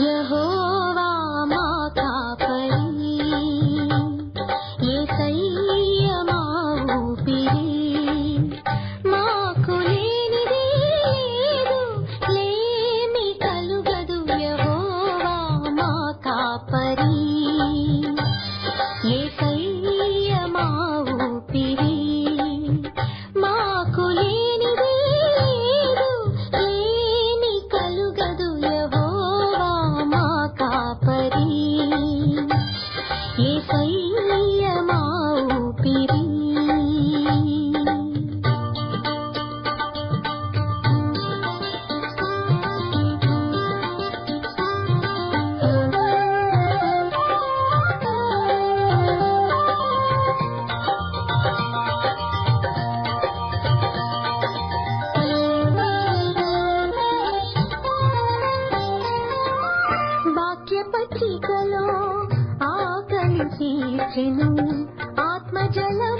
रहो ठीक ఆత్మజలం